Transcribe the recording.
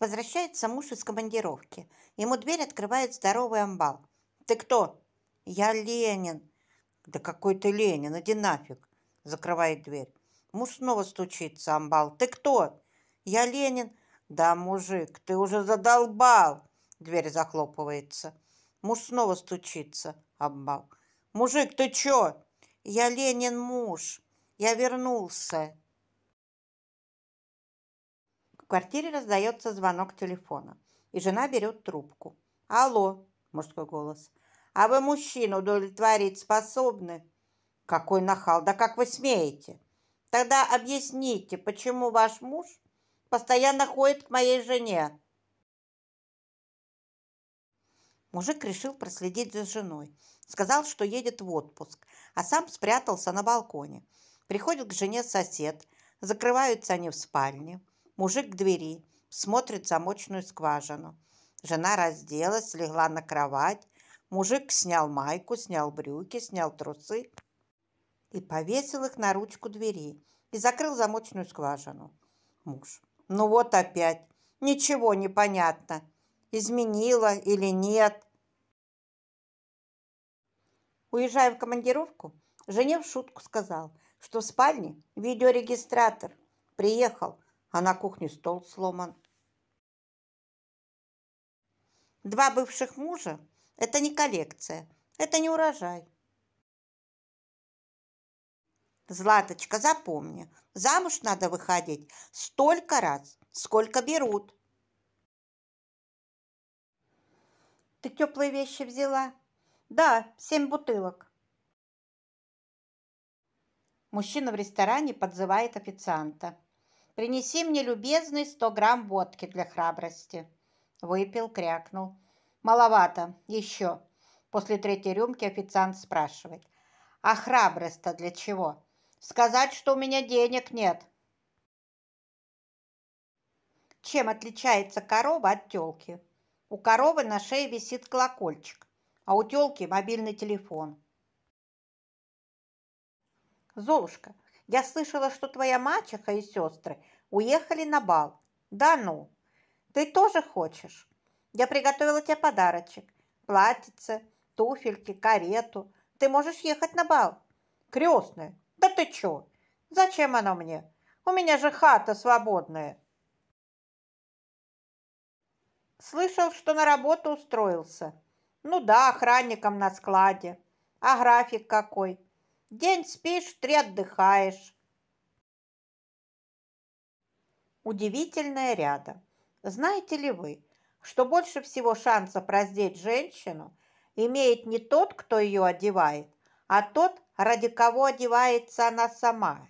Возвращается муж из командировки. Ему дверь открывает здоровый амбал. «Ты кто?» «Я Ленин». «Да какой ты Ленин? Иди нафиг!» Закрывает дверь. Муж снова стучится, амбал. «Ты кто?» «Я Ленин». «Да, мужик, ты уже задолбал!» Дверь захлопывается. Муж снова стучится, амбал. «Мужик, ты чё?» «Я Ленин муж. Я вернулся». Квартире раздается звонок телефона, и жена берет трубку. «Алло!» – мужской голос. «А вы мужчину удовлетворить способны?» «Какой нахал! Да как вы смеете?» «Тогда объясните, почему ваш муж постоянно ходит к моей жене?» Мужик решил проследить за женой. Сказал, что едет в отпуск, а сам спрятался на балконе. Приходит к жене сосед. Закрываются они в спальне. Мужик к двери, смотрит замочную скважину. Жена разделась, легла на кровать. Мужик снял майку, снял брюки, снял трусы и повесил их на ручку двери и закрыл замочную скважину. Муж. Ну вот опять. Ничего не понятно. Изменила или нет. Уезжая в командировку, жене в шутку сказал, что в спальне видеорегистратор. Приехал, а на кухне стол сломан. Два бывших мужа – это не коллекция, это не урожай. Златочка, запомни, замуж надо выходить столько раз, сколько берут. Ты теплые вещи взяла? Да, семь бутылок. Мужчина в ресторане подзывает официанта. Принеси мне, любезный, сто грамм водки для храбрости. Выпил, крякнул. Маловато, еще. После третьей рюмки официант спрашивает. А храбрость-то для чего? Сказать, что у меня денег нет. Чем отличается корова от тёлки? У коровы на шее висит колокольчик, а у тёлки мобильный телефон. Золушка, я слышала, что твоя мачеха и сестры уехали на бал. Да ну, ты тоже хочешь? Я приготовила тебе подарочек. Платьице, туфельки, карету. Ты можешь ехать на бал. Крестная, да ты чё? Зачем оно мне? У меня же хата свободная. Слышал, что на работу устроился. Ну да, охранником на складе. А график какой? День спишь, три отдыхаешь. Удивительное рядом. Знаете ли вы, что больше всего шансов раздеть женщину имеет не тот, кто ее одевает, а тот, ради кого одевается она сама –